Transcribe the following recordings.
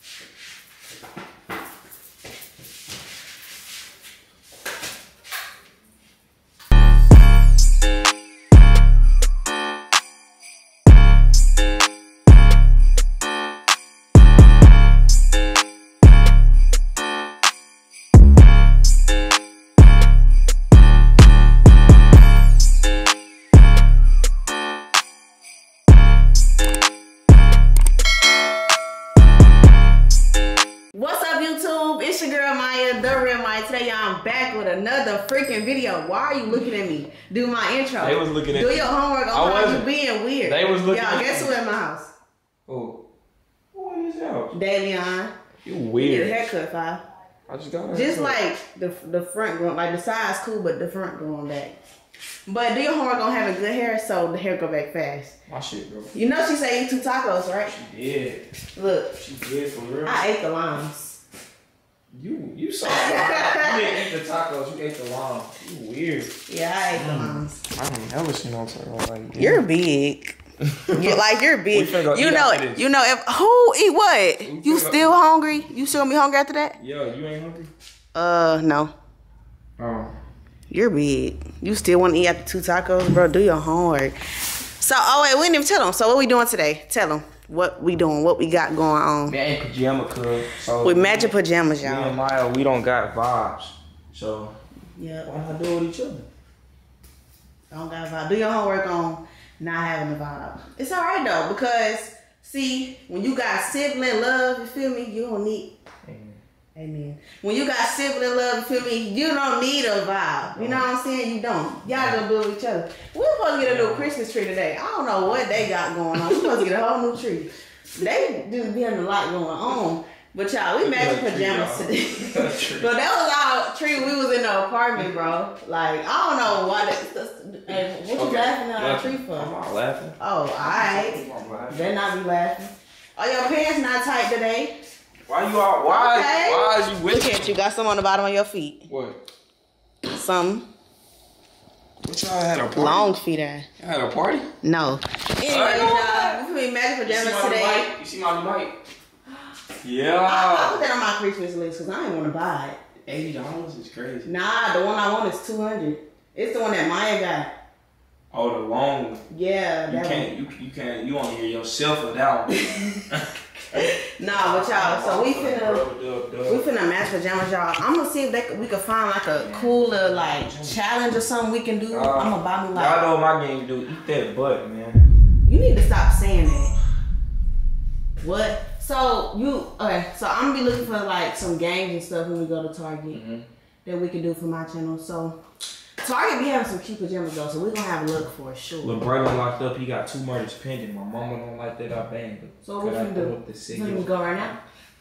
最高。The the front growing, like the side's cool, but the front growing back. But do your homework on having good hair so the hair go back fast. my shit, bro. You know she said eat two tacos, right? She did. Look, She did for real. I ate the limes. You you saw the You didn't eat the tacos, you ate the limes. You weird. Yeah, I ate the Mm. limes. I don't never seen no taco like that. You're big. you like you're big. We finna go You know after this. You know if who eat what? We You finna go- still hungry? You still gonna be hungry after that? Yo, you ain't hungry? Uh no. Oh. You're big. You still want to eat after two tacos, bro? Do your homework. So oh wait, we didn't even tell them. So what we doing today? Tell them what we doing, what we got going on. We ain't pajama cuz. So With magic pajamas, Me and y'all. Maya, we don't got vibes. So Yeah. why not do it with each other? I don't got a vibe. Do your homework on not having a vibe. It's all right though because see when you got sibling love, you feel me? You don't need Amen. Amen. When you got sibling love, you feel me? You don't need a vibe. You know what I'm saying? You don't. Y'all gonna build each other. We're supposed to get a new Christmas tree today. I don't know what they got going on. We're supposed to get a whole new tree. They just be having a lot going on. But y'all, we matching Good pajamas today. Good but that was our tree. We was in the apartment, bro. Like, I don't know why that. And what you Okay. laughing at our tree for? I'm not laughing. Oh, alright. I'm. Better not be laughing. Are your pants not tight today? Why you all? Why? Okay. Why is you with Look at you. Got some on the bottom of your feet. What? Some What y'all had a party? long feet. Y'all had a party? No. Anyways, y'all, we be magic pajamas today. You see my mic? I, I put that on my Christmas list because I didn't want to buy it. Eighty dollars is crazy. Nah, the one I want is 200 It's the one that Maya got. Oh, the long one. Yeah, You can't. You you can't. You only hear yourself with that one. one. Nah, but y'all, so we finna. Dub, dub, We dub. finna match pajamas, y'all. I'm gonna see if they, could- we can find like a cooler like challenge or something we can do. Uh, I'm gonna buy me Y'all like. know my game do. Eat that butt, man. You need to stop saying that. What? So you okay? So I'm gonna be looking for like some games and stuff when we go to Target Mhm. that we can do for my channel. So Target be having some cute pajamas though, so we're gonna have a look for sure. LeBron done locked up. He got two murders pending. My mama don't like that. I banged her. So what Could I finna do? with the So city? we go right now.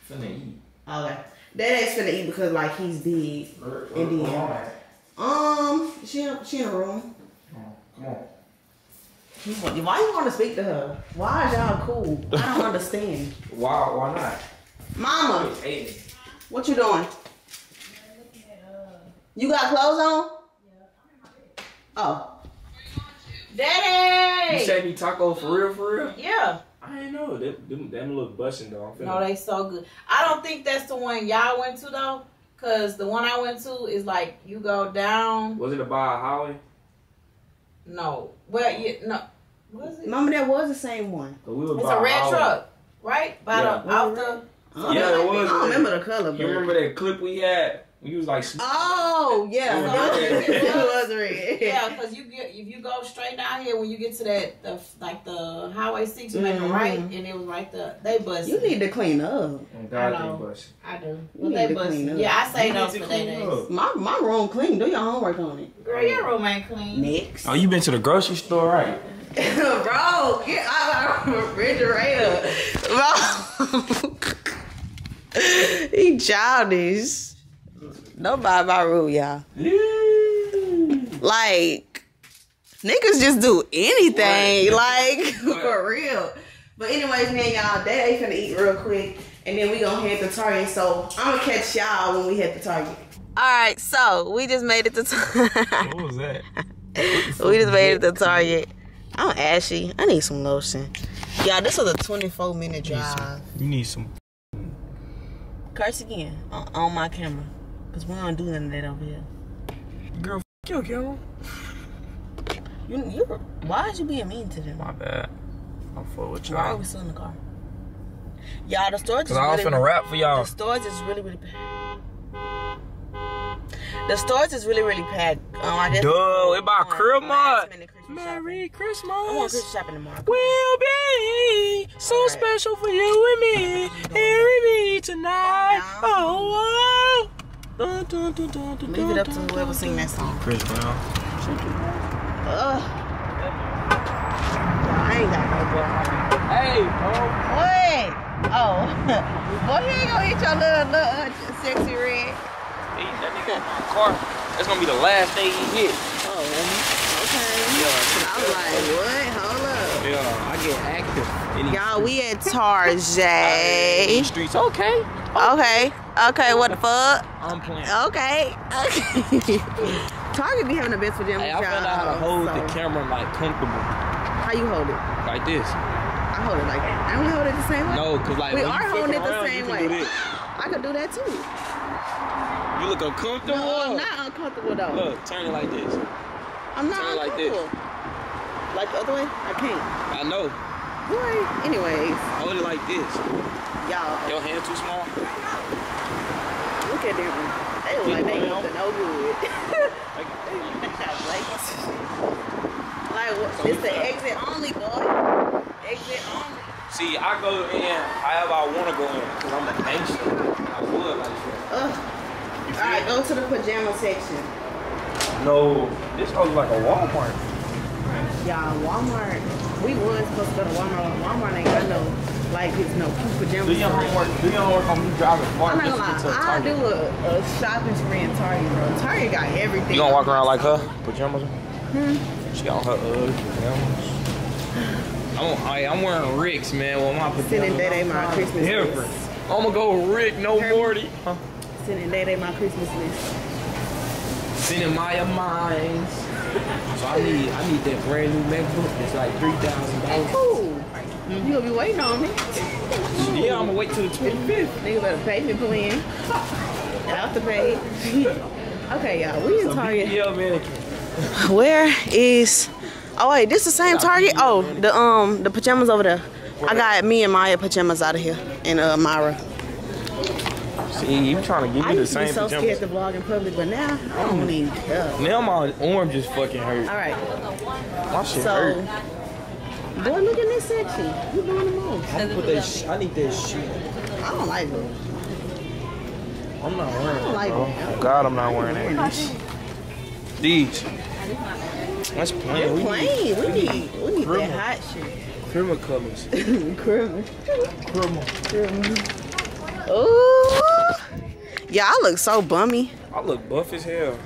Finna eat. Okay. That ain't finna eat because like he's big. Where- where- Indeed. where mama at? Um, she in, she in a room. Oh, Come on. Why you want to speak to her? Why is y'all cool? I don't understand. Why? Why not? Mama, what you doing? You got clothes on? Oh. Daddy! You sent me tacos for real, for real? yeah. I ain't know. Them, them, them look busting though. No, they so good. I don't think that's the one y'all went to though. Cause the one I went to is like you go down. Was it a by a highway? No. Well you no was it? Mama, that was the same one. We It's a red highway. truck, right? By Yeah. the out the I Yeah, it was. I don't remember the color, but. You remember that clip we had? When You was like, Oh, yeah. It was It red. was red. Yeah, cause you get if you go straight down here when you get to that the like the highway six, you make a right, mm-hmm. and it was right there. They bust. You need to clean up. oh God, I know. they busting. I do. You But need they to bust. clean up. Yeah, I say You those need for to their clean days. up. My my room clean. Do your homework on it. Girl, your room ain't clean. Next. Oh, you been to the grocery store, right? Bro, get out of the refrigerator. Bro. he childish. Don't buy my room, y'all. Like, niggas just do anything. Right. Like, Right. for real. But anyways, man, y'all, that ain't finna eat real quick. And then we gonna head to Target. So I'm gonna catch y'all when we head to Target. All right, so we just made it to Target. What was that? we just made it to Target. I'm ashy. I need some lotion. Y'all, this was a 24 minute drive. You need some Curse again on, on my camera. Cause we don't do none of that over here. Girl, f- your camera. You, you, why is you being mean to them? My bad. I'm full with y'all. Why are we still in the car? Y'all, the storage is Cause I was really, finna rap for y'all. The storage is really, really packed. The storage is really, really packed. Um, I guess Duh, it by Christmas. Merry minute Christmas Merry. I want Christmas. Christmas shopping tomorrow. We'll be so Alright. special for you and me. Hearing me tonight. Now. Oh, oh. Dun, dun, dun, dun, dun, Leave it up to whoever sing that song. Chris Brown. Ugh. I ain't got no bra. Hey, bro. What? Oh. Boy, you ain't gonna hit your little, little uh, sexy red. Hey, that nigga in my car. That's gonna be the last day he hit. Oh, okay. Yeah. I was like, what? Hold up. Yeah, I get active. in Y'all, we at streets. Tarjay. streets. Okay. Okay. Okay, what the fuck? I'm playing. Okay. Okay. Target be having the best pajamas. Hey, I found out how to hold so- the camera like comfortable, How you hold it? like this. I hold it like that. And we hold it the same way? No, cause like We are holding it the around, same way. can do this. I could do that too. You look uncomfortable. No, I'm not uncomfortable though. Look, turn it like this. I'm not turn it like this. uncomfortable. Like the other way? I can't. I know. Boy, anyways, Hold it like this. y'all, Your hand too small. look at them. They look like they up to no good. Like, what? It's the exit only, boy. Exit only. see, I go in however I want to go in, cause I'm a gangster. I would like that. Ugh. All right, go to the pajama section. No, this goes like a Walmart. Y'all, Walmart. We was supposed to go to Walmart. Walmart ain't got no like it's no cute pajamas. Do your homework. Do your homework on me driving far. I'm not gonna lie. I do a, a shopping spree in Target, bro. Target got everything. You gonna walk around like her? Pajamas? Hmm. She got on her ugly pajamas. I'm, I, I'm wearing Rick's, man, with my pajamas. Sending that ain't my Christmas Different. list. I'm gonna go Rick, no me? Morty. Huh? Sending Day Day my Christmas list. Sending Maya mines. So I need, I need that brand new MacBook. It's like three thousand dollars. Cool. You gonna be waiting on me? Yeah, I'm gonna wait till the 25th. Nigga better pay me plan. Out the pay. okay, y'all. We in Target. Yeah, man. Where is? Oh wait, this the same Target? Oh, the um the pajamas over there. I got me and Maya pajamas out of here and uh Myra. See, you trying to give I me the used to be same so pajamas. scared to vlog in public, but now I don't even care. Now my arm just fucking hurt. All right, My shit so hurt. boy, look in this section. You doing the most? I'm put that. I need that shit. I don't like it. I'm not wearing I don't it. like it. God, I'm not wearing it. These. That's plain. We're plain. We need we need Criminal. that hot shit. Criminal colors. Criminal. Criminal. Ooh. Yeah, I look so bummy. I look buff as hell.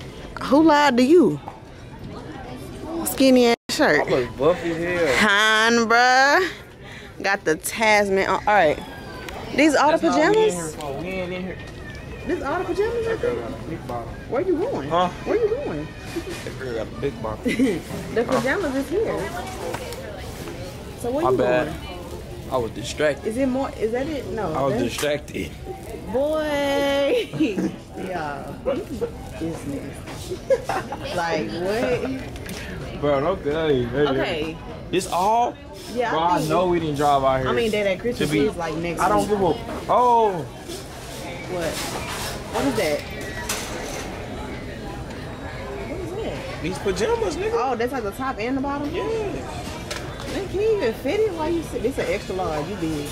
Who lied to you? Skinny ass shirt. I look buff as hell. Han, bruh. Got the Tasman on. All right. These all the That's not what in here pajamas? We ain't in here. This all the pajamas? That girl big bottle. Where you going? Huh? Where you going? That girl got a big bottle. the pajamas is here. So where My you bad. going? I was distracted. Is it more? Is that it? No. I was distracted. Boy. yeah. This nigga. like what? Bro, no good. Okay. It's all? Yeah. Bro, I, I know we didn't drive out here. I mean, that at Christmas To be- is like next I don't week. give a. Oh. What? What is that? What is that? These pajamas, nigga. Oh, that's like the top and the bottom? Yeah. Man, can you even fit it? Why you sit? This an extra large. You big.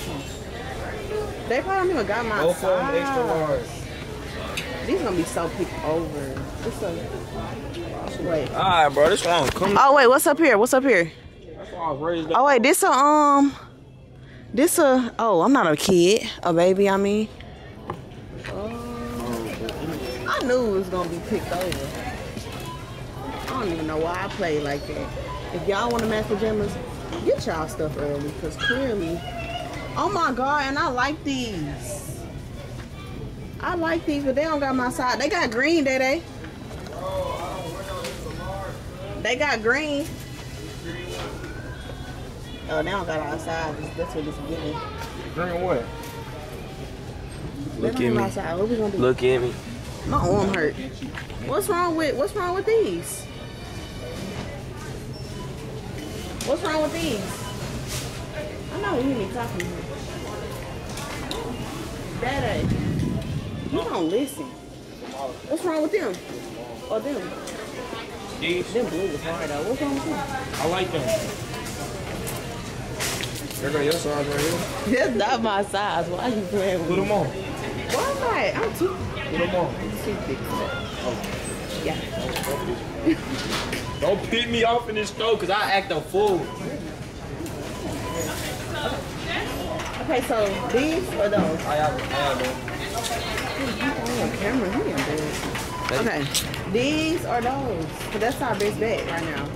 They probably don't even got my Both size. extra large. These gonna be so picked over. This a, wait. Alright, bro, this one come. Oh wait, what's up here? What's up here? That's why I raised up. Oh wait, this a um, this a oh I'm not a kid, a baby. I mean. Oh, I knew it was gonna be picked over. I don't even know why I play like that. If y'all want to match pajamas, get y'all stuff early, cause clearly, oh my god, and I like these. I like these, but they don't got my size. They got green, they they. They got green. Oh, they don't got our sizes. That's what it's giving. Green what? Look at me. What we gonna do? Look at me. My arm hurt. What's wrong with What's wrong with these? What's wrong with these? I know you hear me talking here. Daddy, you don't listen. What's wrong with them? Or them? These, Them blue is hard though. What's wrong with them? I like them. There go your size right here. That's not my size. Why are you playing with Put them on. Why? I'm too, Put them on. too big that. Yeah. Don't pick me off in this store because I act a fool. Okay, so these or those? I have, I have them. Camera, he embarrassing. Okay, these or those? Cause that's our best bet right now.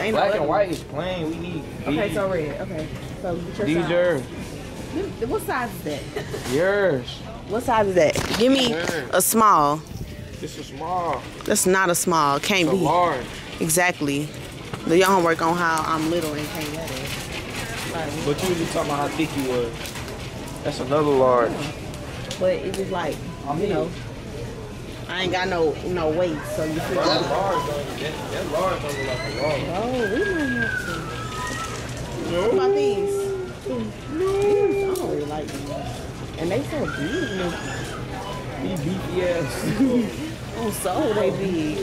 ain't no Black and white is plain. We need Okay, these. so red. Okay, so get your These size. yours. What size is that? Yours. What size is that? Give me Sure. a small. This is small. That's not a small. Can't It's a be. large. Exactly. Do your homework on how I'm little and can't get it. Like, But you was just talking about how thick you was. That's another large. but it was like, you know, I ain't got no no weight, so you feel Bro, that like, large don't that, that large don't look like a large. oh, we might have to. What about these? These, I don't really like these. And they so big looking. These beefy ass. Oh, so they big.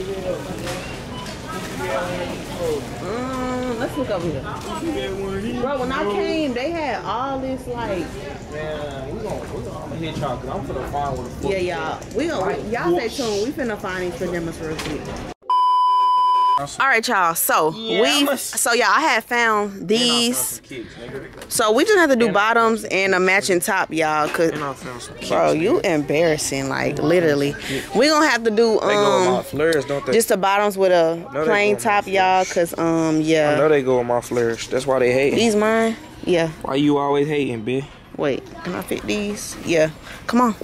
Um, let's look over here. Bro, when I came, they had all this like, Man, we gonna, we gonna, I'm gonna hit y'all because I'm finna find what the fuck. yeah, y'all. We gonna, y'all stay tuned. We finna find these pajamas real quick. All right, y'all. So Yeah, we, so y'all, I had found And these. So we just have to do bottoms and a matching top, y'all. Cause And I found some kicks. bro, you embarrassing. Like literally, we gonna have to do They go with my um flares, don't they? just the bottoms with a plain go with my top, y'all. Cause um yeah. I know they go with my flares. That's why they hate. these mine. Yeah. Why you always hating, bitch? Wait, can I fit these? Yeah. Come on,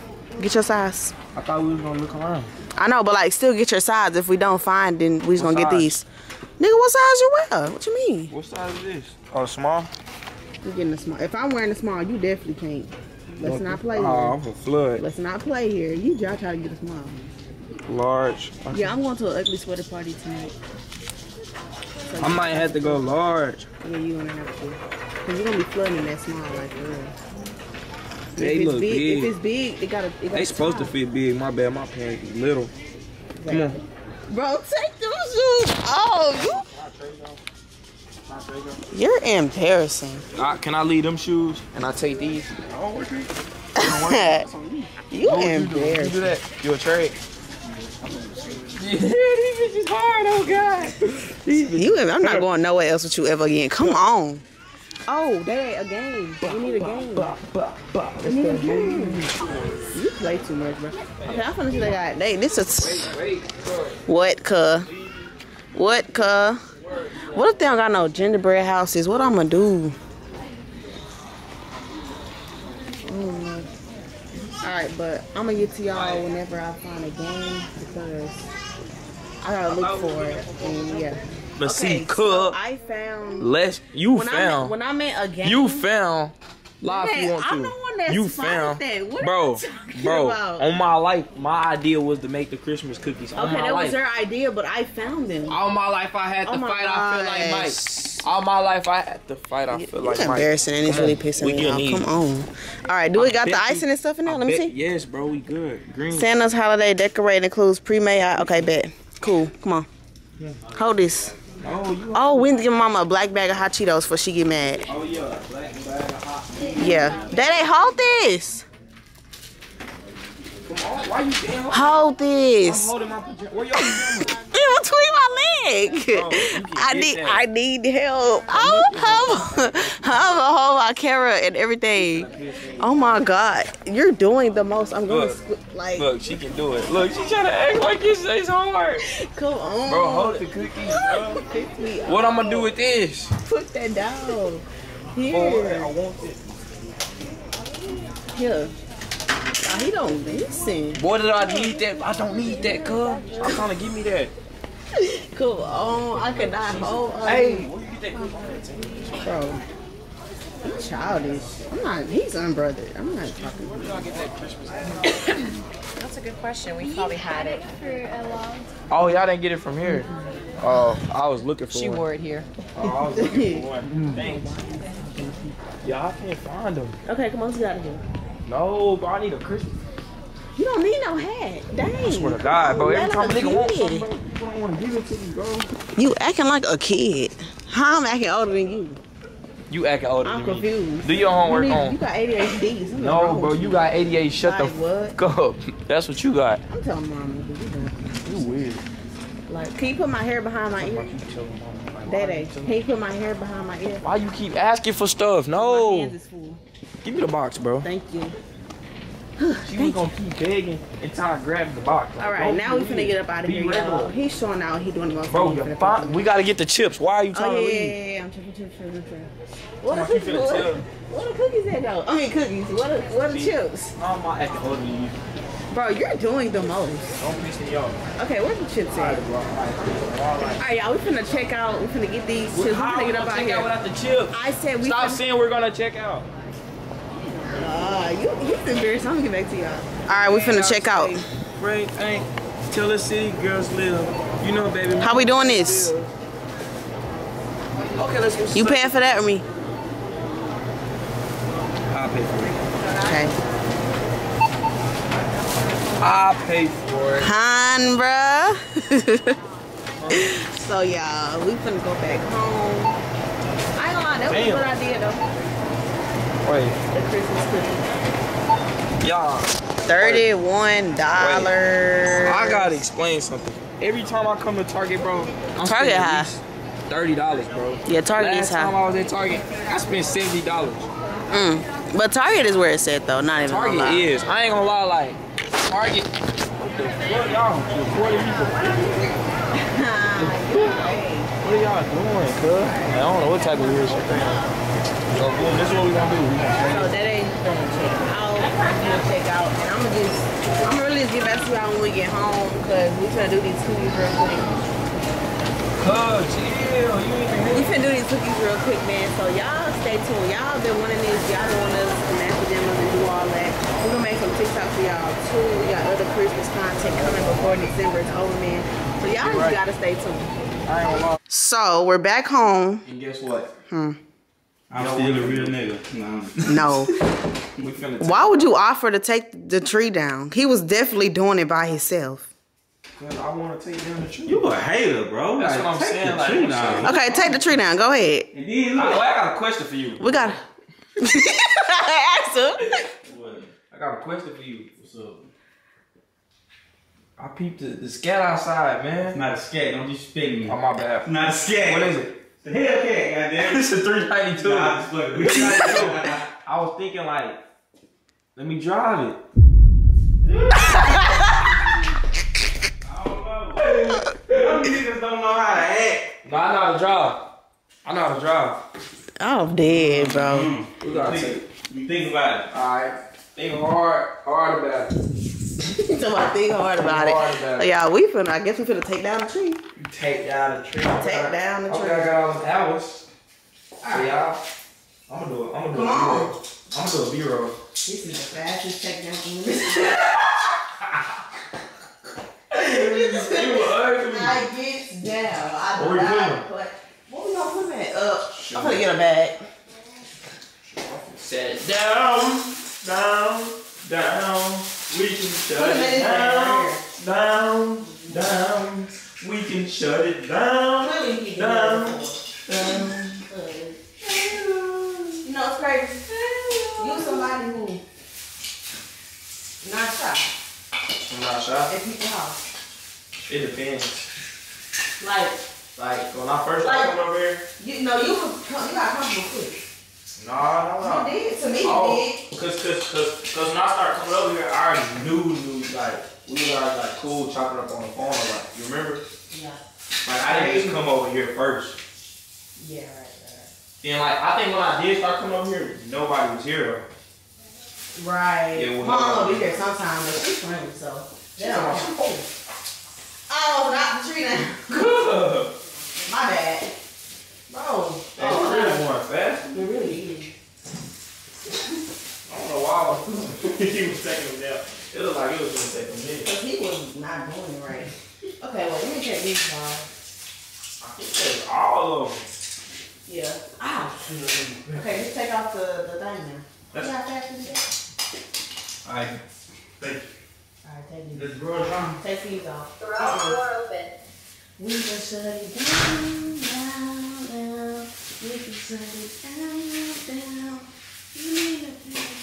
get your size. I thought we was gonna look around. I know, but like, still get your size. If we don't find, then we just What gonna get these. Nigga, what size you wear? What you mean? What size is this? Oh, small? You getting a small? If I'm wearing a small, you definitely can't. Let's not play Oh, here. I'm a flood. Let's not play here. You y'all try to get a small. Large. Yeah, I'm going to an ugly sweater party tonight. So I might have to go large. yeah, you gonna have to. Cause you're gonna be flooding that small, like real. They if it's look big, big. If it's big, it gotta. It gotta They supposed to fit big. My bad. My pants is little. Come on. Bro, take them shoes. Oh, you. You're embarrassing. Uh, can I leave them shoes and I take these? you Oh, You embarrassing. do that. You a trade? Yeah, these bitches hard. Oh god. You, I'm not going nowhere else with you ever again. Come on. Oh, they a game. We need a game. We need a game. You play too much, bro. Okay, I'm finna see they got. They this is Wait, what, cuh? What, cuh? What if they don't got no gingerbread houses? What I'm gonna do? Mm. All right, but I'm gonna get to y'all whenever I find a game because I gotta look for it. And yeah. But see, Okay, so cook. I found Less you when I found. when I meant a game. you found. Lie if you want to. I'm the one that you found, that. What are bro, you bro. about? On my life, my idea was to make the Christmas cookies. On Okay, my that life. was your idea, but I found them. All my life I had oh to Oh my fight. I feel like Mike. gosh. All my life I had to fight. I feel like It's Mike. embarrassing and it's really pissing we me off. these. Come on. All right, do we got the icing you- and stuff in there? I Let me see. Yes, bro, we good. Green. Santa's holiday decorate includes pre-made. Okay, bet. Cool. Come on. Hold this. Oh, you. Oh, we need to give mama a black bag of hot Cheetos before she get mad. Oh yeah, black bag of hot. Yeah. Daddy, hold this. Why you damn? Hold I'm this. holding my. Where your? In between my leg. Oh, you I need that. I need help. Oh, I'm, I'm a hold my camera and everything. Oh my god. You're doing the most. I'm gonna Look. like Look, she can do it. Look, she trying to act like it's, it's hard. come on. Bro, hold the cookies, bro. What I'm gonna do with this? Put that down. Boy, I Here. want it. Here. Nah, he don't listen. Boy, did I need that? I don't need that, cuz. I'm trying to give me that. Come on. I cannot hold on. Hey, where you get? Bro. He's childish. I'm not. He's unbrothered. I'm not talking. Where did I get that Christmas? That's a good question. We probably had it. For a long Oh, y'all didn't get it from here. Oh, I was looking for it. She one. wore it here. Oh, I was looking for one. Thanks. Yeah, I can't find them. Okay, come on, let's get out of here. No, bro, I need a Christmas. You don't need no hat. Dang. I swear to God, bro. Every time a a nigga want something, bro, you don't want to give it to me, bro. You acting like a kid. How I'm acting older than you? You acting older I'm than me. confused. Do your homework you, need- on. you got ADHD. Something No, bro, with you got 88. Shut Like the what? fuck up. That's what you got. I'm telling mom, you weird. Like, can you put my hair behind my ear? Daddy, can you put my hair behind my ear? Why you keep asking for stuff? My No. Hands is full. Give me the box, bro. Thank you. She was gonna keep begging until I grabbed the box. Like, All right, now we you finna weird. get up out of here, y'all. He's showing out. He doing the most. Bro, He you're finna fine. put- We gotta get the chips. Why are you Oh yeah, to yeah, leave? yeah, yeah. I'm tripping, tripping, tripping, tripping. What Come the on, cookies? What, tell. what the cookies at though? I mean cookies. What the, what the chips? I'm not acting older you. Bro, you're doing the most. Don't piss me off. Okay, where's the chips at? Alright, bro. Alright, alright. All right, y'all. We finna check out. We finna get these chips. We How finna we get up gonna out check here. out without the chips? I said we. Stop saying we're gonna check out. Uh, you, he's embarrassed. I'm gonna get back to y'all. All right, we finna check out. Right, ain't. Tell the city girls live. You know, baby. How we doing this? Okay, let's get You paying for that or me? I'll pay for it. Okay. I'll pay for it. Han, bruh. so y'all, we finna go back home. I ain't gonna lie, that was a good idea though. Wait, The Christmas cookie. y'all. Thirty-one dollars. I gotta explain something. Every time I come to Target, bro, I'm Target spending high. Thirty dollars, bro. Yeah, Target Last is time. I was at Target, I spent seventy dollars. Mm. But Target is where it's at though. Not even. Target gonna lie. is. I ain't gonna lie, like Target. What the fuck, y'all? Recording people. What are y'all doing, cuz? I don't know what type of weird shit they on. So, boom, this is what we gonna do. We gonna So that ain't gonna check out. I'm gonna check out, and I'm gonna just, I'm gonna really just get back to y'all when we get home, cause we finna do these cookies real quick. Cuz, chill. You ain't even We finna do these cookies real quick, man. So y'all stay tuned. Y'all been wanting this. Y'all been wanting us to match pajamas and do all that. We're gonna make some TikToks for y'all too. We got other Christmas content coming before December is over, man. So y'all just right. gotta stay tuned. I ain't gonna lie. So we're back home. And guess what? Hmm. I'm still a real nigga. No. No. We finna take Why would you offer to take the tree down? He was definitely doing it by himself. Cause I wanna take down the tree. You a hater, bro. That's Like, what I'm take saying, the like, tree down. Okay, take the tree down. Go ahead. And then I, look. I got a question for you. We got. Ask him. What? I got a question for you. What's up? I peeped the, the scat outside, It's man. not a scat. Don't disrespect me. Oh my bad. Not a scat. What is it? The Hellcat, goddamn. It's a 392. Nah, I'm just fucking with you. I was thinking like, let me drive it. I don't know. Them niggas don't know how to act. No, I know how to drive. I know how to drive. Oh, dead, bro. Mm-hmm. We gotta take Think, it. you think about it. Alright. Think hard, hard about it. Somebody think hard about it. Hard about So, it. y'all, we finna. I guess we finna take down the tree. You take down the tree. Take down the tree. Okay. I got all them hours. So y'all, I'm gonna do it. I'm gonna do Come a on. B-roll. I'm gonna do a B-roll. This is the fastest takedown You were ugly. I get down. I What we do not doing? play. What we gonna put in? Uh, I'm gonna get a bag. Set it down, down, down. We can shut Put 'em in it down, down, down. We can shut it down, Clearly he did down, down. You know, it's crazy. You somebody who not shy I'm not shy. at people's house. It depends. Like, Like when I first Like- come over here. you know, you was you got comfortable quick. Nah, nah, nah. You did. To me, Oh, you did. cause, cause, cause, cause when I started coming over here, I already knew, knew, like, we already like cool chopping up on the phone lot. You remember? Yeah. Like, I didn't just come over here first. Yeah, right, right. And like, I think when I did start coming over here, nobody was here. Right. Yeah, well, Mom will be here sometime, but she's friendly, so. Yeah. oh, Oh, not the tree now. good. My bad. Bro. That Oh, really going fast. It really is. he was taking them down. It looked like it was gonna take a minute. Cause he was not doing it right. Okay, well let me take these off. I think that's all of them. Yeah. Ow. Okay, just take off the, the thing now. That's- See how fast you get? Alright, thank you. Alright, take these. Let's roll it on. Take these off. Throw The door open. We can shut it down, down, down. We can shut it down, down. You need a pencil.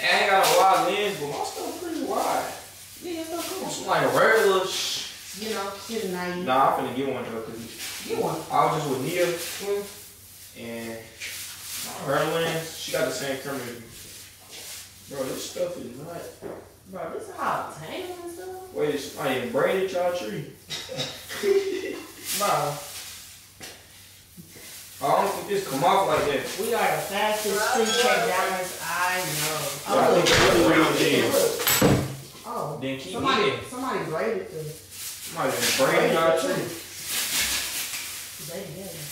And I ain't got a wide lens, but my stuff pretty wide. Yeah, it's so cool. It's like a regular sh- You know, shit naive. Nah, I'm finna get one though, cause Get one. I was just with Nia, and her lens, she got the same camera as me. Bro, this stuff is not. Bro, this is how tangled and stuff. Wait, it's not even braided y'all tree. Bro, I don't think this come off like that. we are the fastest tree takedowns I know. So I think it's look, real look, Oh, Then keep somebody, eating. somebody braided this. Somebody just braided y'all tree. They together.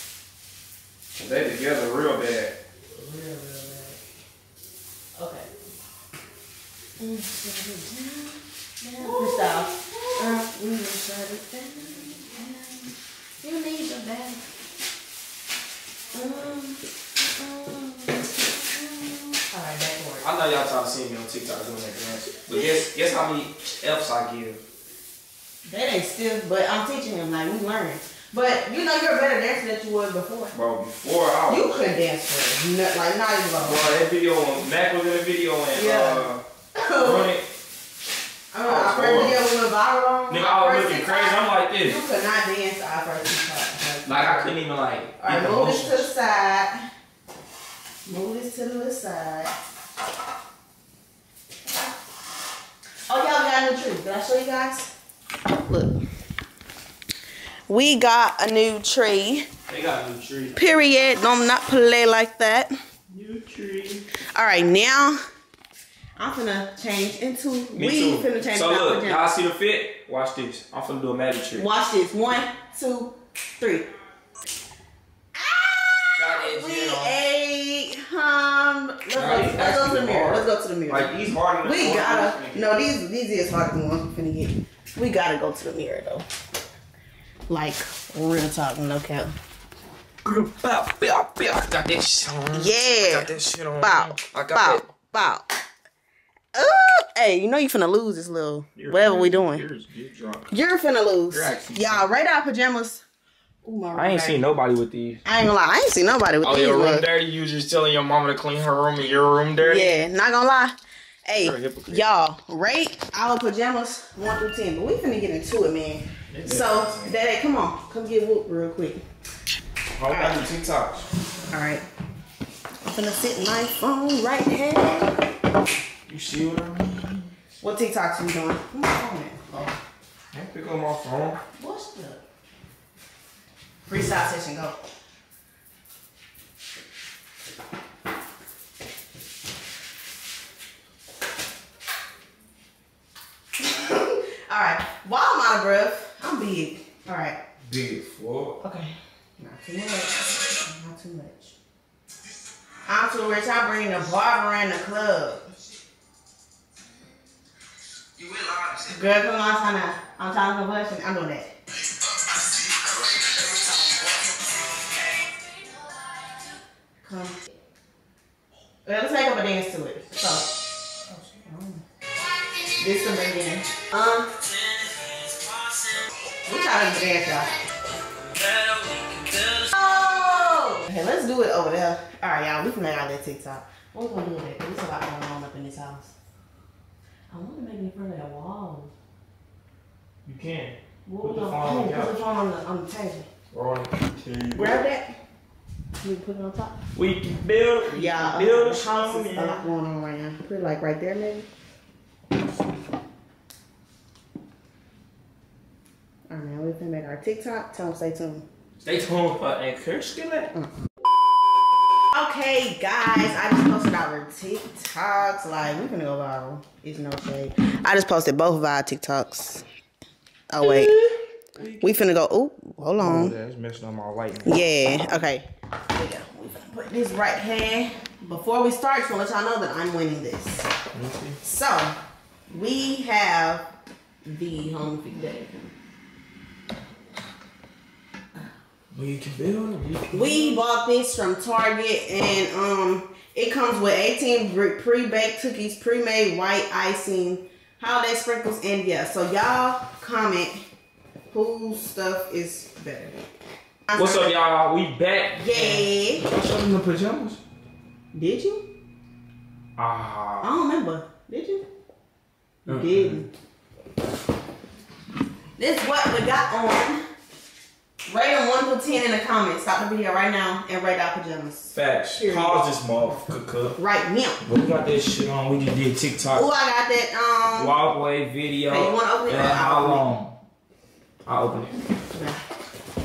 They together real bad. Real, real bad. Okay. Shut it down, down. Uh, we will shut it down, down. You need the bag. Um, um, Alright, back to work. I know y'all trying to see me on TikTok doing that dance. But guess guess how many F's I give? That ain't still, but I'm teaching him, like, we learning. But, you know, you're a better dancer than you was before. Bro, before I was You couldn't dance for it. No, like, not even Bro, that video when Mac was in the video and Yeah. uh run it. I remember our first video went viral. Nigga, I was looking crazy. I'm like this. You could not dance our first. Like I couldn't even like Alright, get the move this to the side. Move this to the side. Oh, y'all got a new tree. Did I show you guys? Look. We got a new tree. They got a new tree. Period. Don't not play like that. New tree. All right, now I'm finna change into. Me we too. finna change so into our look, y'all see the fit? Watch this. I'm finna do a magic trick. Watch this. One, two, three. Got We you know. ate. Um, let's, go, Nah, these let's go to the mirror. hard. Let's go to the mirror. Like these harder than we the gotta. No, these these is harder than the ones we finna get. We gotta go to the mirror though. Like real talk, no cap. Bow, bow, bow. I got that shit on. Yeah. Got that shit on. Bow. I got Bow. that. Bow. Oh, hey, you know you finna lose this little whatever we doing. Yours get drunk. You're finna lose. You're actually- Y'all, radar pajamas. Ooh, I ain't radar. seen nobody with these. I ain't gonna lie, I ain't seen nobody with these. Oh, your room look. dirty? You was just telling your mama to clean her room and your room dirty? Yeah, not gonna lie. Hey, You're a hypocrite. y'all, rate our pajamas one through ten, but we finna get into it, man. So, Daddy, come on, come get whooped real quick. How about the TikToks? All right, I'm finna sit my phone right here. You see what I mean? What TikToks you doing? Where on phone at? Oh, I pick up my phone. what's the freestyle session? Go. All right, while I'm out of breath, I'm big. All right. Big fuck. Okay. Not too much. Not too much. I'm too rich. I bring the barber in the club. Girl, come on, I'm trying to, I'm trying to conversion. I'm doing that. Come. Well, let's make up a dance to it. So. Oh, shit. I don't know. This the beginning. Um. We trying to dance, y'all. Oh! Okay, let's do it over there. All right, y'all. We can make out that TikTok. What we gonna do with that? 'Cause There's a lot going on up in this house. I want to make it in front of that wall. You can. What Put the gonna phone on the put the couch. phone on the, table. Roll. Grab that. We put it on top. We can build. Yeah, can uh, build the a house is a lot going on right now. Put it like right there, maybe. All right, now we're gonna make our TikTok. Tell them stay tuned. Stay tuned for encouragement. Okay, guys, I just posted our TikToks. Like, we're gonna go viral. It's no shade. I just posted both of our TikToks. Oh wait, we finna go. Oh, hold Oh, on. that's messing up my lighting. Yeah. Okay. There we go. Put this right here. Before we start, just want to let y'all know that I'm winning this. Let me see. So, we have the home feed day. We can build. We can We bought this from Target and um it comes with 18 pre-baked cookies, pre-made white icing, holiday sprinkles, and yeah. So y'all comment whose stuff is better. What's up, y'all? We back. Yeah. Y'all showed them the pajamas? Did you? Ah. I Ah. don't remember. Did you? You Mm-mm. didn't. This what we got on. Rate them 1 to 10 in the comments. Stop the video right now and rate our pajamas. Facts. Period. Pause this motherfucker. Right now. But we got that shit on. We just did TikTok. Oh, I got that. Um, walkway video. Hey, you wanna open it? And how open it. long? I'll open it. okay.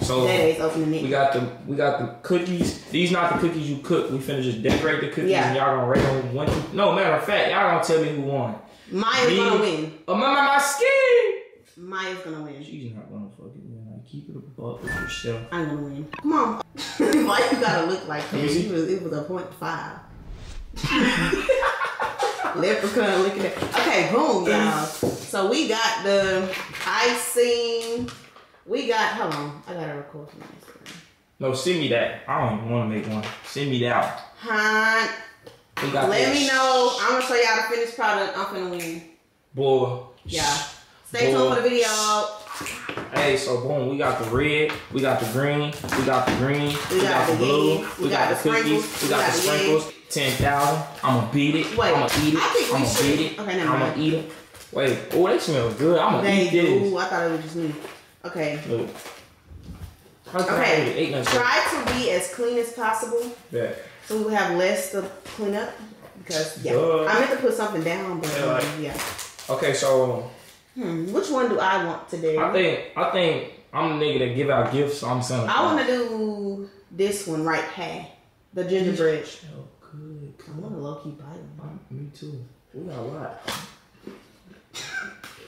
So Daddy's opening it. we got the we got the cookies. These not the cookies you cook. We finna just decorate the cookies Yeah. and y'all gonna rate them one. Two. No matter of fact, y'all gonna tell me who won. Maya's Me- gonna win. Oh my my my skin. Maya's gonna win. She's not gonna fucking win. Like keep it above with yourself. I'm gonna win. Come on. Why you gotta look like that? It was, it was a point five. Leprechaun looking at. Okay, boom, y'all. So we got the icing. We got. Hold on. I gotta record this. No, send me that. I don't even want to make one. Send me that. Huh? We got Let that me know. I'm gonna show y'all the finished product. I'm gonna win. Boy. Yeah. Stay tuned for the video. Hey, so boom, we got the red, we got the green, we got the green, we, got, the blue, yay, we, got, the cookies, sprinkles, we got, the sprinkles. Ten thousand. I'ma beat it. Wait, I'ma eat it. I think I'ma should- beat it. okay, never I'ma mind. eat it. Wait, oh, they smell good. I'ma They eat this. do. I thought it was just me. Okay. Look. Okay. okay. Try to be as clean as possible Yeah. so we will have less to clean up. Because yeah, Duh. I meant to put something down, but Yeah, like- yeah. Okay, so Hmm, which one do I want today? I think I think I'm the nigga that give out gifts. So I'm Santa I want to do this one right here, the gingerbread. I want to low key bite them. Uh, me too. We got a lot.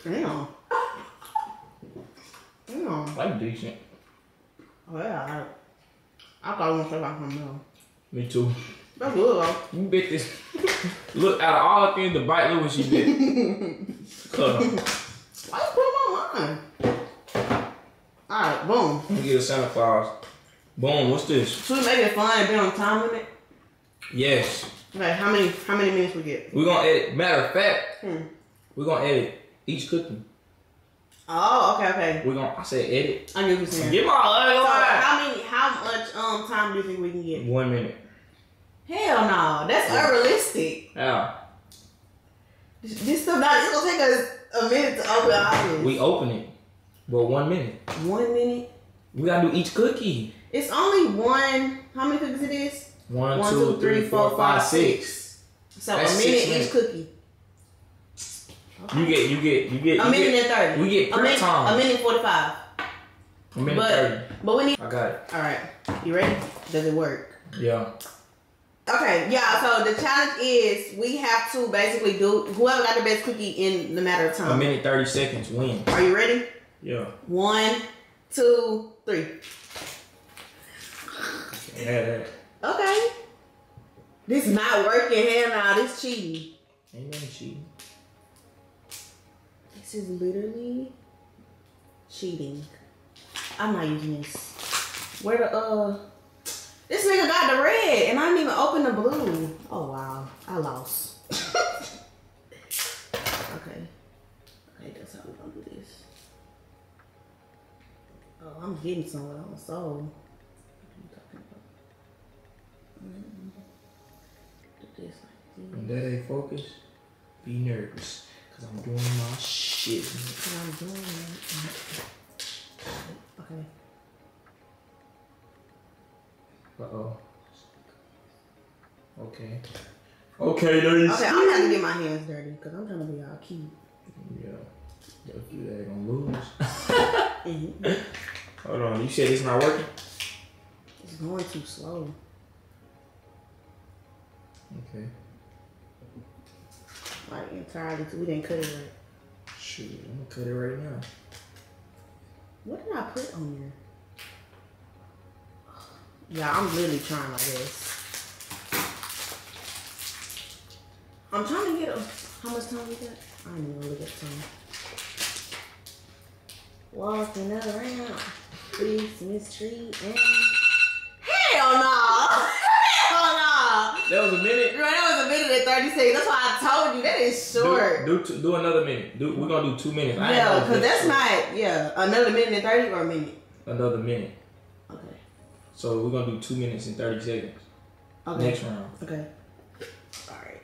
Damn. Damn. Like decent. Oh yeah. I, I thought I was gonna say like. Me too. That's good though. You bit this. look, out of all the things to bite, look what she bit. Cut. Why you put them on mine? All right, boom. Let me get a Santa Claus. Boom, what's this? Should we make it fun and be on time limit? Yes. Okay, how many how many minutes we get? We're gonna edit. Matter of fact, Hmm. we're gonna edit each cookie. Oh, okay, okay. We're gonna, I said edit. I what you're saying. Get my So how many how much um time do you think we can get? One minute. Hell no, that's Yeah. unrealistic. Yeah. This this stuff not it's gonna take us a minute to open our We open it. But one minute. One minute. We gotta do each cookie. It's only one. How many cookies it is? One, One, two, three, four, five, six. So That's a minute each cookie. You get, you get, you get, A you minute get and thirty. we get a minute, time. A minute forty five. a minute but- thirty. But we need. I got it. All right. You ready? Does it work? Yeah. Okay, yeah. So the challenge is we have to basically do whoever got the best cookie in the matter of time. A minute thirty seconds win. Are you ready? Yeah. One, two, three. Yeah. Okay. This is not working. Hell nah, this cheating. Ain't nothing cheating. This is literally cheating. I'm not using this. Where the uh this nigga got the red and I didn't even open the blue. Oh wow. I lost. okay. Okay, that's how we gonna do this. Oh, I'm getting somewhere the ain't focus, be nervous. Cause I'm doing my shit. And I'm doing it. Okay. Uh oh. Okay. Okay, there you Okay, I'm gonna get my hands dirty because I'm trying to be all cute. Yeah. If you ain't gonna lose. Mhm. Hold on, you said it's not working? It's going too slow. Okay like entirely. We didn't cut it right. Shoot, I'm gonna cut it right now. What did I put on there? Yeah, I'm literally trying like this. I'm trying to get a. How much time we got? I don't even look at time. Walking another round. Please, mystery, and. Hell no! Hell no! That was a minute. Right that was a minute and 30 seconds. That's why I told you that is short. Do, do, two- do another minute. Do we're gonna do two minutes. Yeah, because that's short. not, yeah, another minute and 30 or a minute. another minute. Okay. So we're gonna do two minutes and thirty seconds. Okay. Next round. Okay. Alright.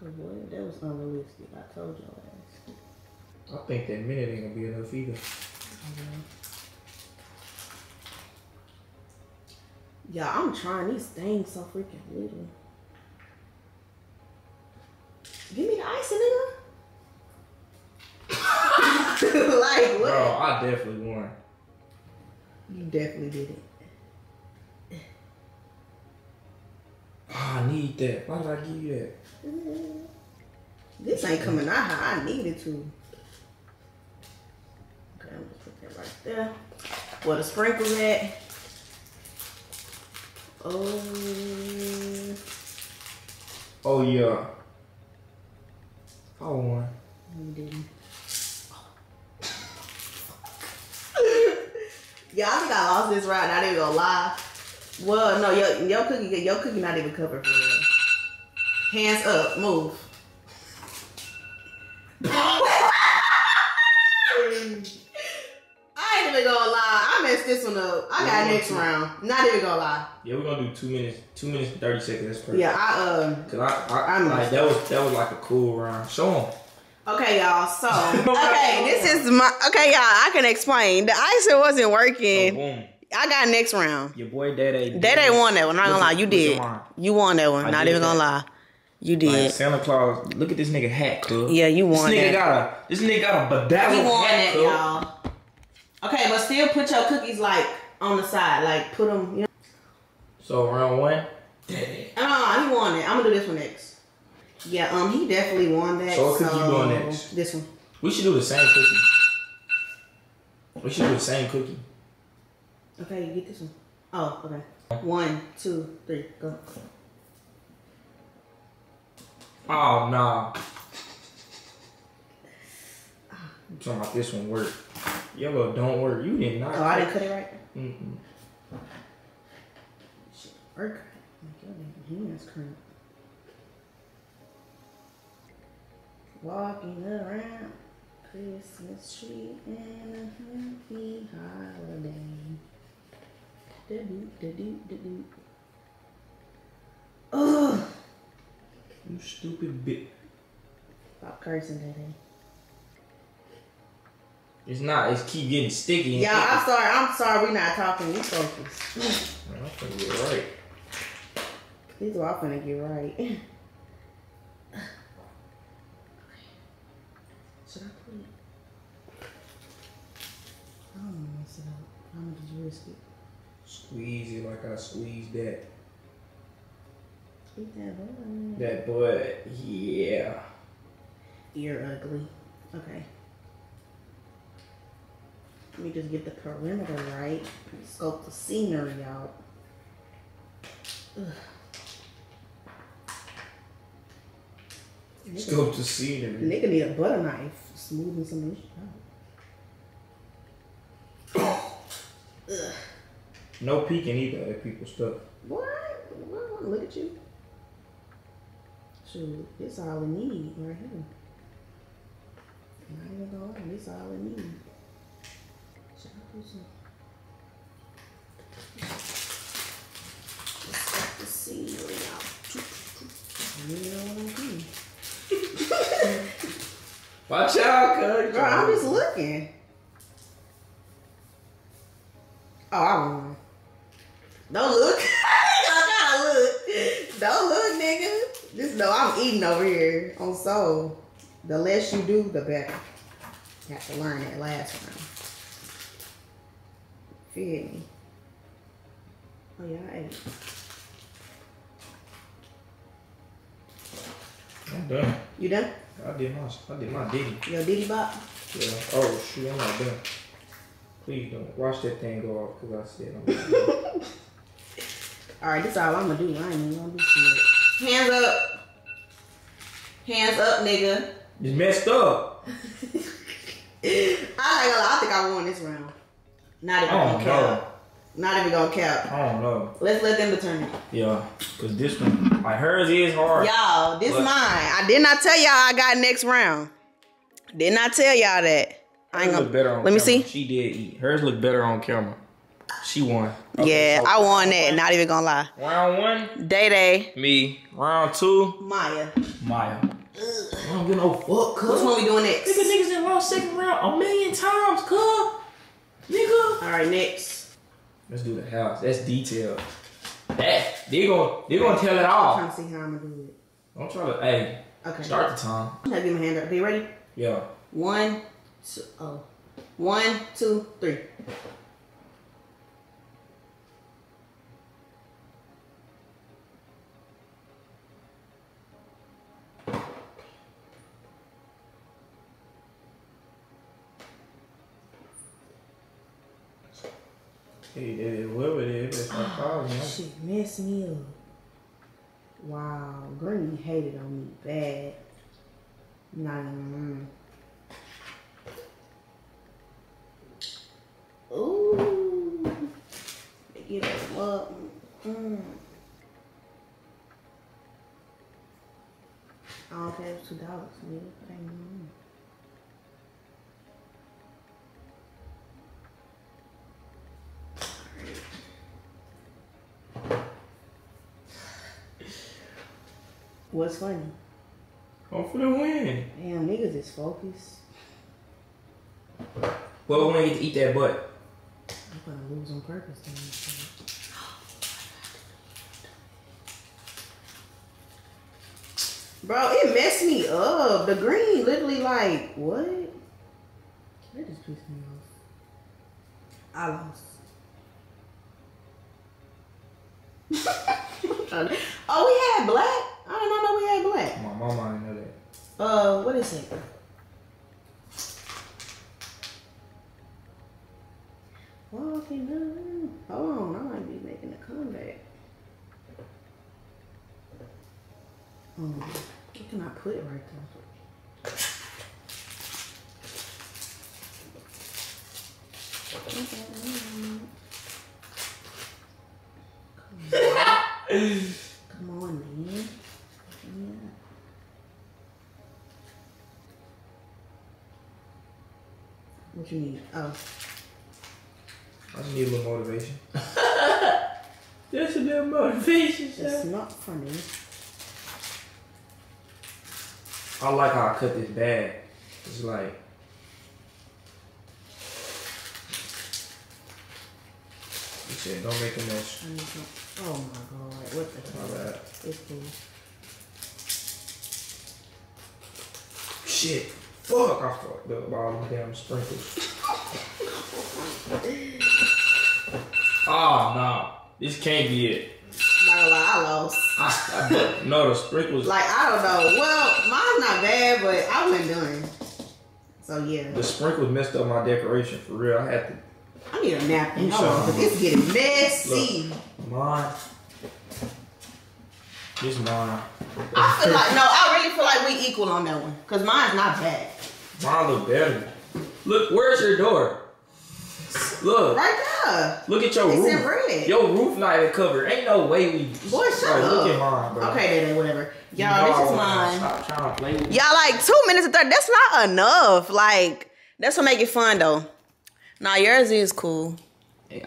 Cause boy, that was unrealistic. I told you. I think that minute ain't gonna be enough either. Yeah, I'm trying these things so freaking little. Give me the ice, nigga. like what? Bro, I definitely won. You definitely did it. Ah, I need that. Why did I give you that? This ain't coming out how I needed to. Okay, I'm gonna put that right there. Where the sprinkles at? Oh, Oh yeah. I won. you didn't. yeah, I think I lost this round. Not even gonna lie. Well, no, your your cookie, your cookie not even covered for real. Hands up, move. Got next round. Not even gonna lie. Yeah, we're gonna do two minutes, two minutes and thirty seconds. That's perfect. Yeah, I um. Cause I, I, I'm- like that was that was like a cool round. Show them. Okay, y'all. So okay, this is my okay, y'all. I can explain. The icing wasn't working. boom. I got next round. Your boy They didn't won that one. Not gonna lie, you did. You won that one. I Not even gonna lie, you Like did. Santa Claus. Look at this nigga hat, cuz. Yeah, you won. This nigga that. got a this nigga got a bedazzled You won hat, that, y'all. Okay, but still put your cookies like on the side, like put them. You know. So round one. Daddy. Oh, he won it. I'm gonna do this one next. Yeah, um, he definitely won that. So what cookie you doing next? This one. We should do the same cookie. We should do the same cookie. Okay, you get this one. Oh, okay. One, two, three, go. Oh nah. I'm talking about this one work. Yellow don't work. You did not. Oh, I didn't cut it right. Mm-mm. Shit, work. Like your damn hands cramp. Walking around Christmas tree and a happy holiday. Da do da do da do. Ugh. You stupid bitch. Stop cursing, Daddy. It's not. It's keep getting sticky. Yeah, I'm sorry. I'm sorry. We're not talking. We focus. I'm finna get right. These are all finna get right. Should I put it? I don't want to mess it up. How much did you risk it? Squeeze it like I squeezed that. Eat that bun. That butt. Yeah. You're ugly. Okay. Let me just get the perimeter right. Scope the scenery out. Ugh. Scope the scenery. nigga need a butter knife. Smoothing some of this shit out. Ugh. No peeking either at people's stuff. What? What? Look at you. Shoot, this all we need right here. Not even lie, this all we need. Should I put some? Let's get the scenery out. You know what I'm doing. Watch out, cuz. Bro, I'm just looking. Oh, I won. Don't look. I'm trying to look. Don't look, nigga. Just know I'm eating over here on soul. The less you do, the better. You have to learn that last round. Me? Oh yeah, I ate. I'm done. You done? I did my I did my ditty. Yo, Diddy Bop? Yeah. Oh shoot, I'm not done. Please don't watch that thing go off because I said I'm done. Alright, this is all I'm gonna do. I ain't even gonna do shit. Hands up. Hands up, nigga. It's messed up. I ain't gonna lie, I think I won this round. Not even I gonna don't count. know. Not even gonna count. I don't know. Let's let them determine. Yeah, cause this one, like hers is hard. Y'all, this What? mine. I did not tell y'all I got next round. Did not tell y'all that. I ain't gonna. look better on let me see. She did eat. Hers look better on camera. She won. yeah, so I won that. Not even gonna lie. Round one, Day Day, me. Round two, Miya. Miya. I don't give no fuck, Which cuz. one we doing next? Nigga, niggas in lost second round a million times, cuz. Nigga. All right, next. Let's do the house. That's detailed. That they gon' they gonna tell it all. I'm all. trying to see how I'm gonna do it. Don't try to. Hey. Okay. start the time. I'm gonna give my hand up. Are you ready? Yeah. One, two, oh. One, two, three. Hey, it is whoever it is. It's not calling me. Shit messed me up. Wow, Green hated on me bad. Nah, mm. Ooh, get them up. Mm. I don't care if it's two dollars, nigga. What's funny? I'm the win. Damn, niggas is focused. Well, when I get to eat that butt. I'm gonna lose on purpose. Then. Bro, it messed me up. The green literally like what? That just pissed me off. I lost. oh, we had black. I did not know we had black. My mama didn't know that. Uh, what is it? Walking down. Hold on, I might be making a comeback. Um, what can I put right there? What you need? Oh. I just need a little motivation. That's a little motivation, It's not funny. I like how I cut this bag. It's like you said, don't make a mess. I need some- Oh my god, what the My bad. It's cool. Shit. Fuck, I fucked up all them damn sprinkles. Oh no, this can't be it. Not gonna lie, I lost. I, I, no, the sprinkles. Like, I don't know. Well, mine's not bad, but I wasn't done. So, yeah. The sprinkles messed up my decoration for real. I had to. I need a napkin. Hold on, it's getting messy. Mine. This mine. I feel like, no, I really feel like we equal on that one. Because mine's not bad. Mine look better. Look, where's your door? Look, Right there. look at your It's roof. in red. Your roof not even covered. Ain't no way we. Boy, shut Bro, up. Look at mine, bro. Okay, then, whatever. You Y'all, know this is mine. Stop trying to play with. Y'all like two minutes and thirty. That's not enough. Like that's what make it fun though. Nah, yours is cool.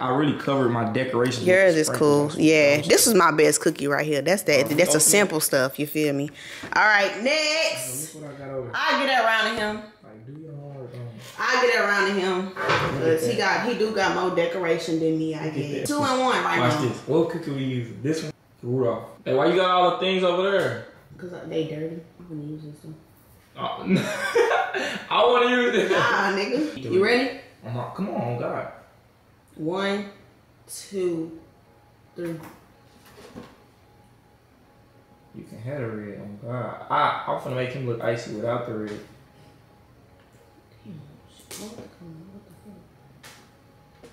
I really covered my decorations. with Yours is cool. Yeah, this is my best cookie right here. That's that. Oh, That's a simple stuff. You feel me? All right, next. I got. I get that around to him. Like, do your homework on. I get that around to him because he got he do got more decoration than me. I guess two and one right Watch now. this. What cookie we using? This one. Rudolph. Hey, why you got all the things over there? Cause they dirty. I'm gonna use this one. Oh, I want to use this. Ah, nigga. You ready? Uh-huh. Come on, God. One, two, three. You can have the red. Oh God. I, I'm finna make him look icy without the red. Damn, shit. What the, what the fuck?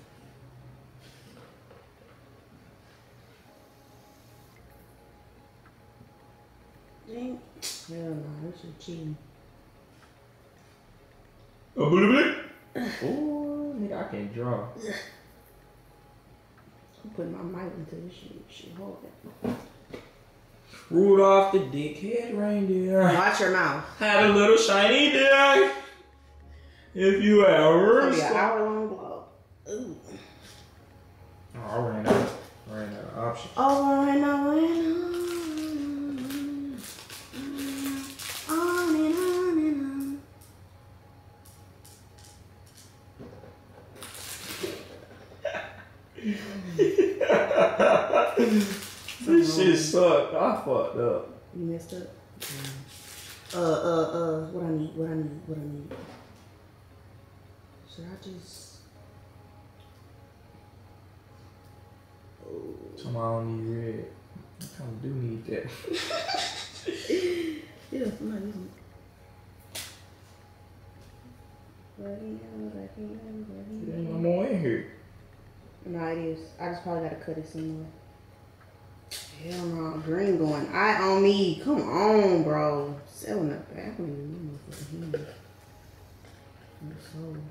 Dang. Hell no, this is cheating. Oh, blue, blue. Ooh, nigga, I can draw. Putting my mic into this shit. Shit, hold it. Rudolph the dickhead reindeer Watch your mouth. had a little shiny dick. If you ever be an hour long vlog. Ooh. Oh, I ran out. I ran out of options. Oh, I know, I know. On and on and on. This shit sucked. I fucked up. You messed up. Uh, uh, uh. What I need? What I need? What I need? Should I just? Somehow I don't need red. I kind of do need that. Yeah, I'm not using it. Ready now, ready now, ready There ain't no now. more in here. No, it is. I just probably gotta cut it some more. Hell no, green going. I on me. Come on, bro. Selling back on you, motherfucking hand. I'm.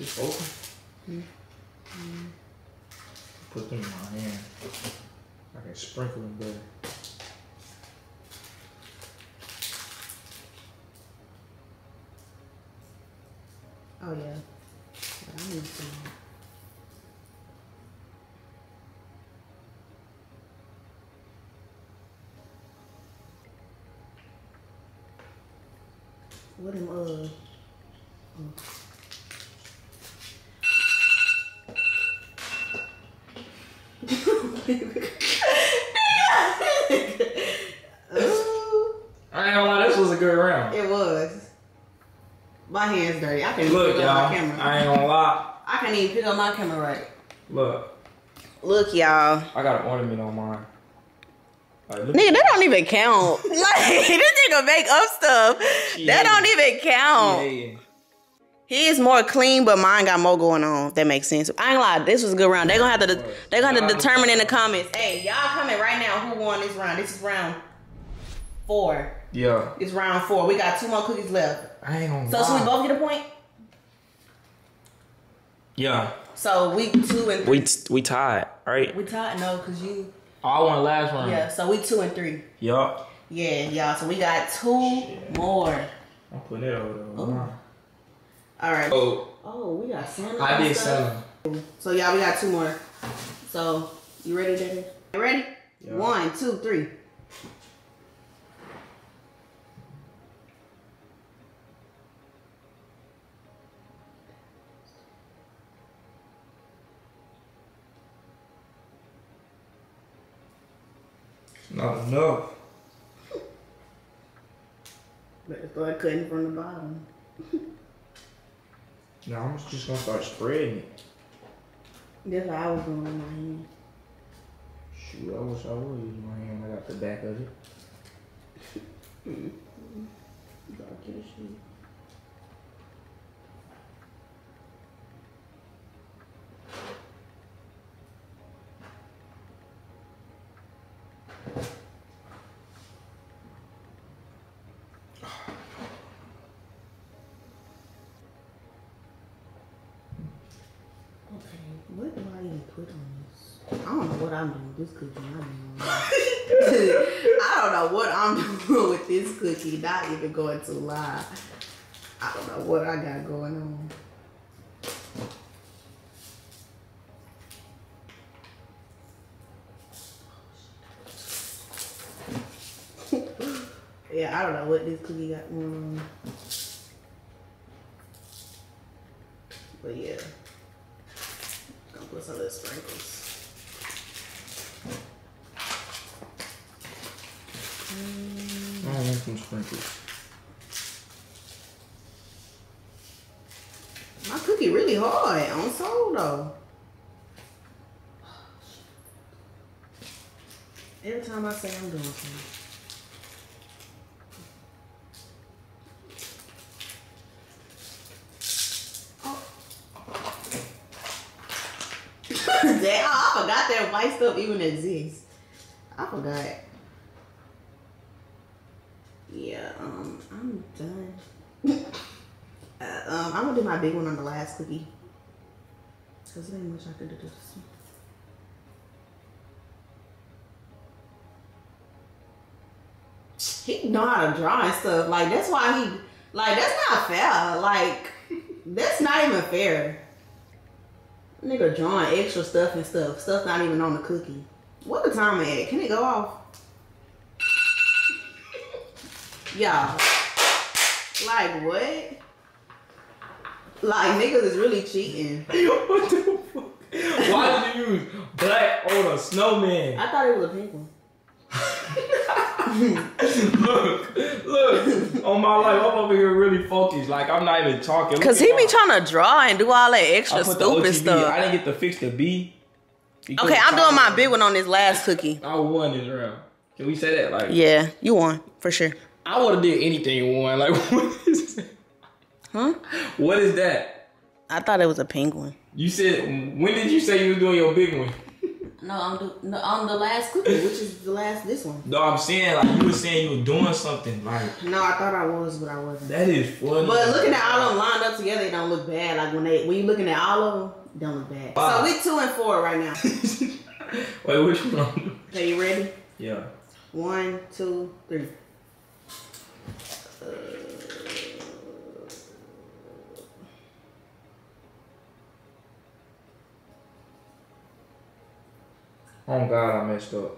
It's open. Put them in my hand. I can sprinkle them. Oh yeah. I need some. What am uh? Ooh, I ain't gonna lie, this was a good round. it was. My hands dirty. I can't even Look, pick y'all. up my camera. I ain't gonna lie. I can't even pick up my camera right. Look, Look, y'all. I got an ornament on mine. Like, look Nigga, that don't even count. like this nigga make up stuff. Yeah. That don't even count. Yeah, yeah. He is more clean, but mine got more going on. If that makes sense. I ain't lie. This was a good round. They gonna have to. They gonna have to determine in the comments. Hey, y'all comment right now who won this round. This is round four. Yeah. It's round four. We got two more cookies left. I ain't gonna So lie. should we both get a point? Yeah. So we two and three. We we tied, right? we tied no, cause you. Oh, I won the last round. Yeah. So we two and three. Yup. Yeah, y'all. So we got two more. I'm putting it over there. Oh. All right. Oh, Oh, we got Santa. I did stuff. seven. So y'all, we got two more. So you ready, Daddy? You ready? Yeah. One, two, three. Not enough. Better start cutting from the bottom. No, I'm just gonna start spreading it. That's what I was doing with my hand. Shoot, I wish I would use my hand. I got the back of it. As shit. Okay, what do I even put on this? I don't know what I'm doing with this cookie. I don't know. What I'm doing with this cookie. Not even going to lie. I don't know what I got going on. yeah, I don't know what this cookie got going on. But yeah. Gonna put some of the sprinkles. I don't want some sprinkles. My cookie really hard on soul though. Every time I say I'm doing something. Oh. Damn, I forgot that white stuff even exists. I forgot. Yeah, um, I'm done. uh, um, I'm gonna do my big one on the last cookie. Cause there ain't much I could do this. He know how to draw and stuff. Like that's why he like that's not fair. Like that's not even fair. Nigga drawing extra stuff and stuff. Stuff not even on the cookie. What the timer at? Can it go off? Y'all. Like what? Like niggas is really cheating. what the fuck? Why did you use black on a snowman? I thought it was a pink one. look, look, on my life, I'm over here really focused. Like I'm not even talking. Look Cause he be my- trying to draw and do all that I extra put the stupid OTB. stuff. I didn't get to fix the B. Okay, I'm doing my big one on this last cookie. I won this round. Can we say that? Like, Yeah, you won for sure. I would have did anything one. Like, what is that? Huh? What is that? I thought it was a penguin. You said when did you say you was doing your big one? No, I'm do- no, on the last cookie, which is the last this one. No, I'm saying like you were saying you were doing something. Like No, I thought I was, but I wasn't. that is funny. But looking at all of them lined up together, it don't look bad. Like when they when you looking at all of them, it don't look bad. Wow. So we two and four right now. Wait, which one? Okay, you ready? yeah. One, two, three. Oh God, I messed up.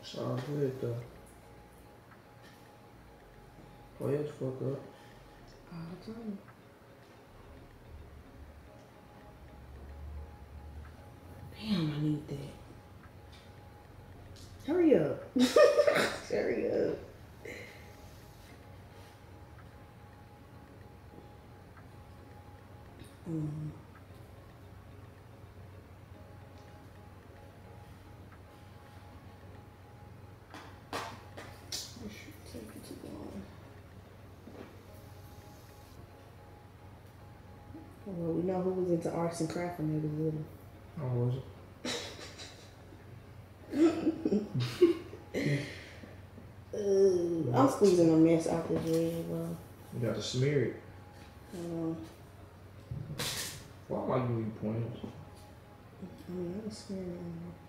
It's all good though. Oh yeah, fuck up. Damn, I need that. Hurry up. Hurry up. Mm. Know who was into arts and craft when they was little. How was it? Ooh, I'm squeezing a mess out this red, well. You got to smear it. Um, Why am I giving you pointers? I mean, I'm smearing it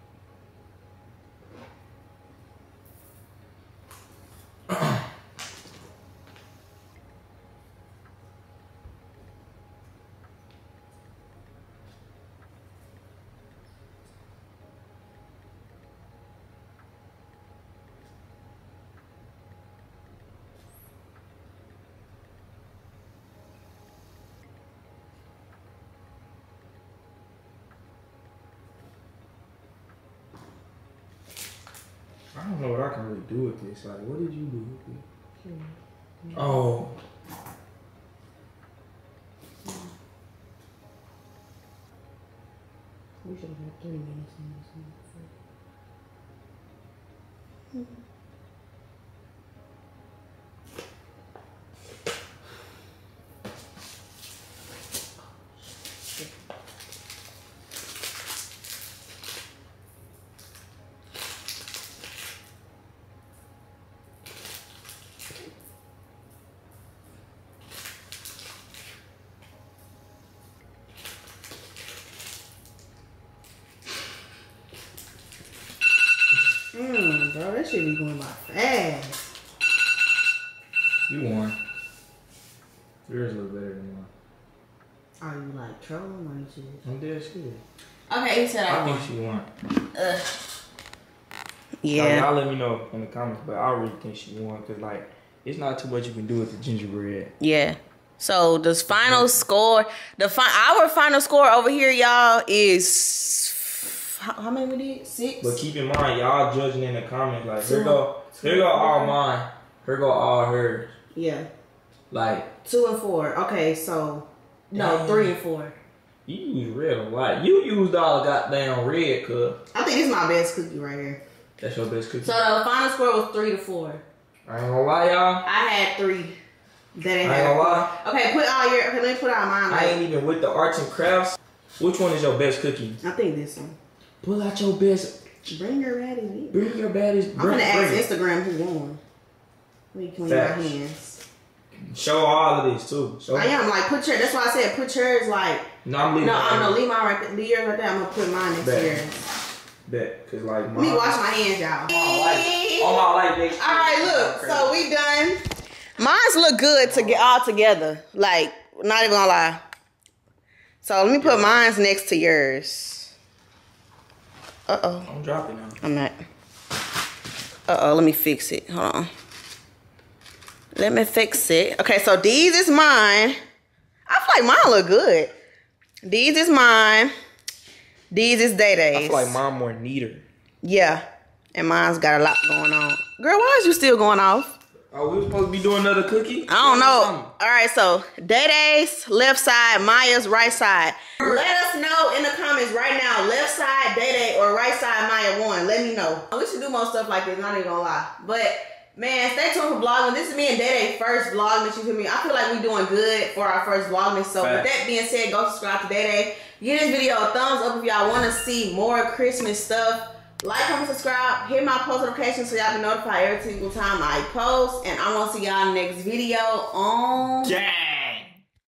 I don't know what I can really do with this. Like, what did you do with it? Hmm. Oh. We should have had three minutes on this one. Hmm. Bro, that shit be going by fast. You won. Yours look better than mine. Are you like trolling or you just... I'm dead serious. Okay, you said I I think won. she won. Ugh. Yeah. Yeah. Y'all let me know in the comments, but I really think she won because like it's not too much you can do with the gingerbread. Yeah. So the final score, the fi- our final score over here, y'all, is how, how many we did? Six. But keep in mind, y'all judging in the comments like here Two- go here go all mine, here go all hers. yeah, Like two and four. Okay, so no, three and four. You use red a lot. You used all goddamn red, cuz. I think this is my best cookie right here. That's your best cookie. So the final score was three to four. I ain't gonna lie, y'all. I had three. That ain't I ain't gonna lie. Okay, put all your. Okay, let me put all mine. I ain't even with the arts and crafts. Which one is your best cookie? I think this one. Pull out your best. Bring your ratty meat. Bring your baddies. I'm Bring, gonna ask. Instagram who won. Let me clean my Facts. hands. Show all of this too. Show I am like put your. That's why I said put yours like. No, I'm leaving. No, I'm gonna leave mine right. Leave yours right there. I'm gonna put mine next to Bet. yours. Bet, cause like Let me wash my hands, y'all. All my life, next All right, look. So we done. Mine's look good to get all together. Like, not even gonna lie. So let me put mine's next to yours. Uh oh. I'm dropping now. I'm not. Uh oh, let me fix it. Hold on. Let me fix it. Okay, so these is mine. I feel like mine look good. These is mine. These is Day Day's. I feel like mine more neater. Yeah. And mine's got a lot going on. Girl, why is you still going off? Oh, we supposed to be doing another cookie? I don't know. All right, so Day Day's left side, Miya's right side. Let us know in the comments right now, left side Day Day or right side Miya one. Let me know. We should do more stuff like this. Not even gonna lie, but man, stay tuned for vlogging. This is me and Day Day first vlog that you feel me. I feel like we're doing good for our first vlogmas. So with that being said, go subscribe to Day Day. Give this video a thumbs up if y'all want to see more Christmas stuff. Like, comment, subscribe, hit my post notifications so y'all can notified every single time I post. And I want to see y'all next video on Yeah.